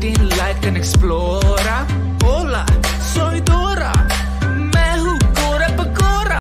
acting like an explorer